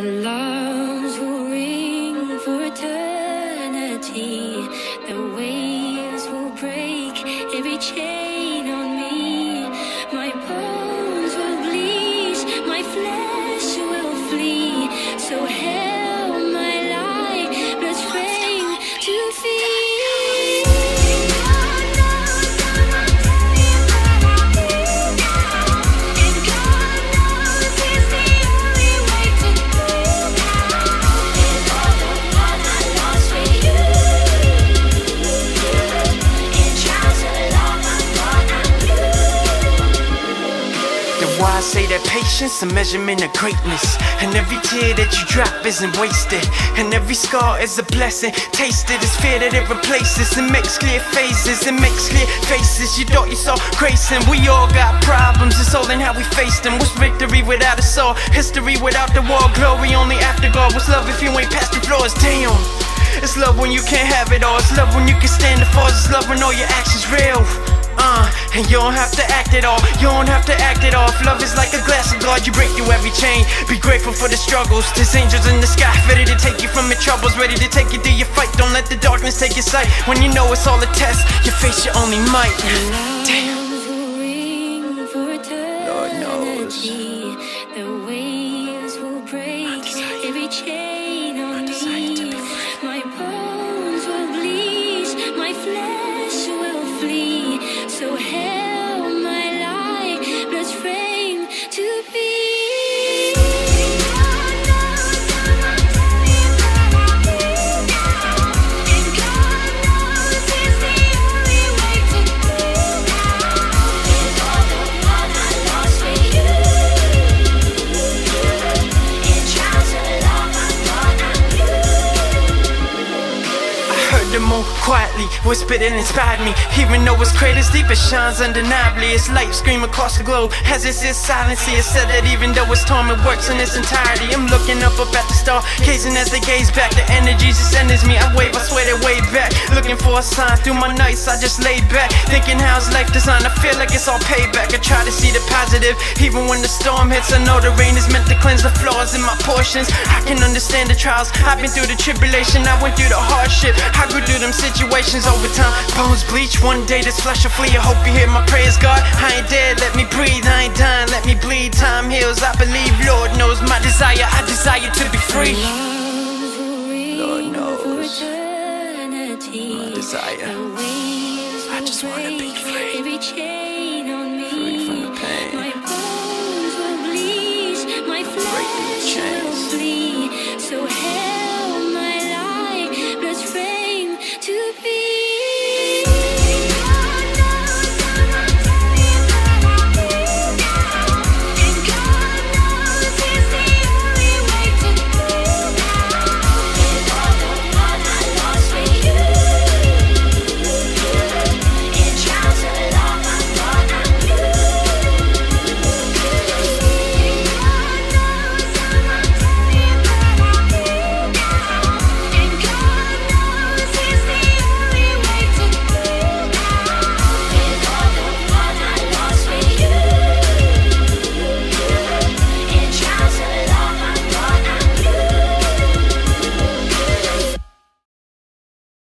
Alarms will ring for eternity. The waves will break every chain The wise say that patience a measurement of greatness. And every tear that you drop isn't wasted. And every scar is a blessing. Taste it, it's fear that it replaces. It makes clear faces, it makes clear faces. You thought you saw grace, and we all got problems. It's all in how we face them. What's victory without a soul? History without the war. Glory only after God. What's love if you ain't past your flaws? Damn. It's love when you can't have it all. It's love when you can stand the falls. It's love when all your actions real. Uh, and you don't have to act it all. You don't have to act it off. Love is like a glass of God. You break through every chain. Be grateful for the struggles. There's angels in the sky, ready to take you from your troubles, ready to take you through your fight. Don't let the darkness take your sight. When you know it's all a test, you face your only might. Damn. Alarms will ring for Lord knows. The waves will break every chain the moon quietly whispered and inspired me. Even though it's craters deep, it shines undeniably. Its light scream across the globe as it sits silently. It said that even though it's torn, it works in its entirety. I'm looking up up at the star, gazing as they gaze back. The energy just enters me. I wave, I swear they're way back. Looking for a sign through my nights. I just lay back, thinking how's life designed. I feel like it's all payback. I try to see the positive, even when the storm hits. I know the rain is meant to cleanse the flaws in my portions. I can understand the trials. I've been through the tribulation. I went through the hardship. I grew through them situations over time. Bones bleach. One day this flesh will flee. I hope you hear my prayers, God. I ain't dead. Let me breathe. I ain't dying. Let me bleed. Time heals. I believe. Lord knows my desire. I desire to be free. Lord knows my desire. I just wanna be free.